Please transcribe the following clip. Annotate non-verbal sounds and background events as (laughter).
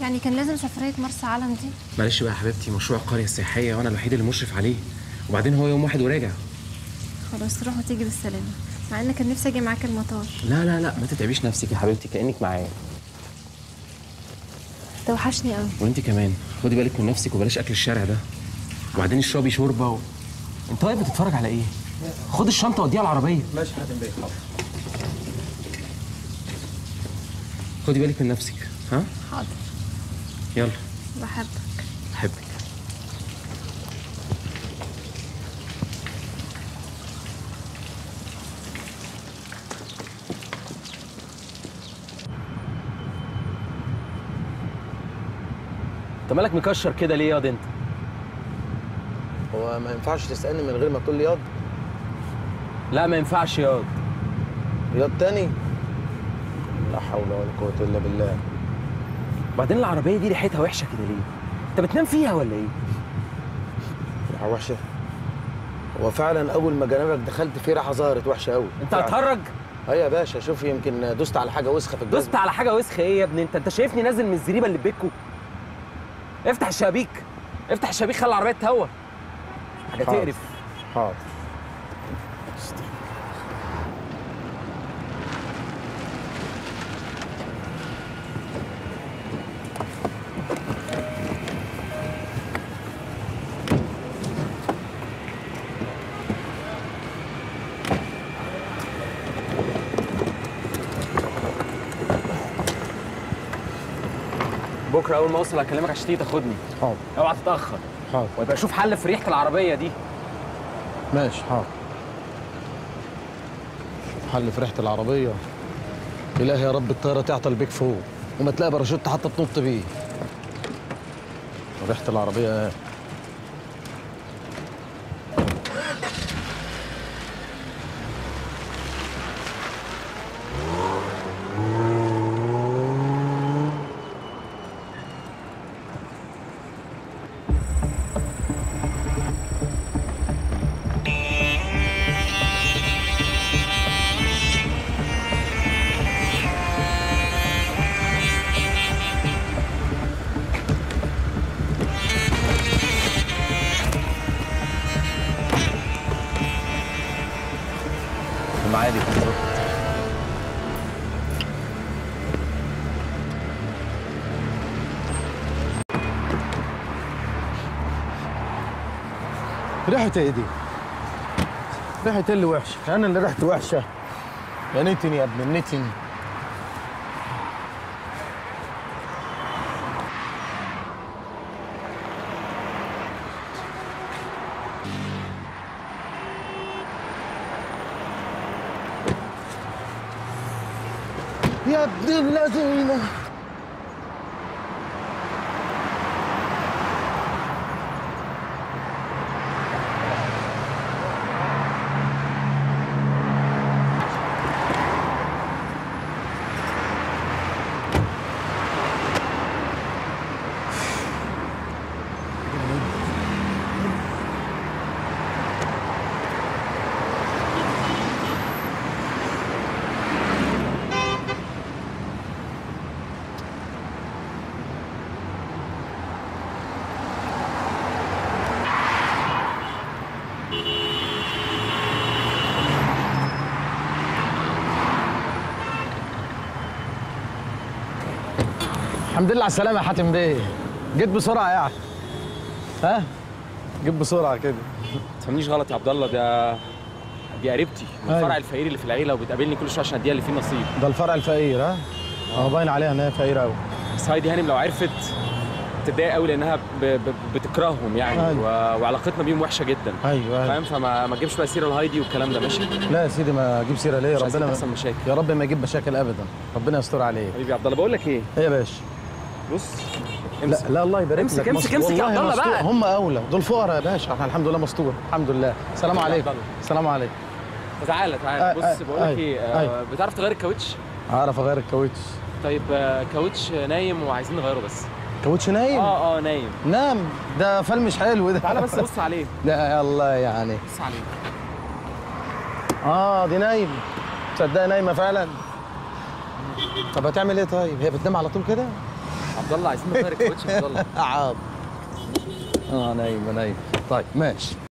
يعني كان لازم سفرية مرسى علم دي. معلش بقى يا حبيبتي مشروع القريه السياحيه وأنا الوحيد اللي مشرف عليه. وبعدين هو يوم واحد وراجع. خلاص تروح وتيجي بالسلامة. مع ان كان نفسي أجي معاك المطار. لا لا لا ما تتعبيش نفسك يا حبيبتي كأنك معايا. توحشني قوي وأنت كمان. خدي بالك من نفسك وبلاش أكل الشارع ده. وبعدين اشربي شوربة و... أنت واقف بتتفرج على إيه؟ خد الشنطة وديها العربية. ماشي حاتم بيه. حاضر خدي بالك من نفسك. ها؟ حاضر. يلا. بحبك. احبك انت مالك مكشر كده ليه ياض انت هو ما ينفعش تسألني من غير ما تقول لي ياض؟ لا ما ينفعش ياض. ياض تاني؟ لا حول ولا قوة إلا بالله. وبعدين العربية دي ريحتها وحشة كده ليه؟ انت بتنام فيها ولا إيه؟ ريحة وحشة. هو فعلا أول ما جنبك دخلت في ريحة ظهرت وحشة قوي انت هتهرج؟ أيوه يا باشا شوف يمكن دوست على حاجة وسخة في الجزمه دوست على حاجة وسخة إيه يا ابني؟ انت انت شايفني نازل من الزريبة اللي في بيتكو؟ افتح الشبابيك افتح الشبابيك خلي العربية تهوى. حاجة. تقرف. حاضر. بكرة أول ما أوصل هكلمك عشان تيجي تاخدني. حاضر. أوعى تتأخر. حاضر. ويبقى شوف حل في ريحة العربية دي. ماشي. حاضر. حل في ريحة العربية. الهي يا رب الطيارة تعطل بيك فوق. وما تلاقي باراشوت حتى تنط بيه. ريحة العربية إيه؟ ريحة إيه دي؟ ريحة اللي وحشة؟ أنا اللي ريحتي وحشة نتن يا ابن النتن يا ابن الذين الحمد لله على السلامة يا حاتم بيه. جيت بسرعة يعني. ها؟ جيت بسرعة كده. ما تفهمنيش غلط يا عبد الله ده دي قريبتي من أيوة. الفرع الفقير اللي في العيلة وبتقابلني كل شوية عشان اديها اللي فيه نصيب. ده الفرع الفقير ها؟ آه. باين عليها إن هي فقيرة قوي بس هايدي هانم لو عرفت تتضايق قوي لأنها ب... ب... بتكرههم يعني أيوة. و... وعلاقتنا بيهم وحشة جدا. أيوه أيوه. فاهم؟ فما ما تجيبش بقى سيرة لهايدي والكلام ده ماشي؟ لا يا سيدي ما أجيب سيرة ليه؟ ربنا تحصل مشاكل. يا رب ما يجيب مشاكل ابدا. ربنا يستر عليه حبيبي عبد الله بقول لك إيه؟ إيه يا باشا؟ بص لا امسك. لا الله يبارك امسك- لك. امسك- مست- امسك يا عبد الله. بقى. هم أولى. دول فقراء يا باشا. إحنا الحمد لله مستور. الحمد لله. السلام يا عليكم. الله. السلام عليكم. تعالى تعالى آه، بص آه، بقول لك إيه آه، أيوة. بتعرف تغير الكاوتش؟ أعرف أغير الكاوتش. طيب كاوتش نايم وعايزين نغيره بس. كاوتش نايم؟ آه آه نايم. نام ده فيلم مش حلو ده. تعالى بس بص عليه. (laughs) لا يلا يعني. بص عليه. آه دي نايم. تصدق نايمة فعلا. طب هتعمل إيه طيب؟ هي بتنام على طول كده؟ عبد الله عايزين نغير الكوتش عبد الله آه نايم نايم. طيب ماشي.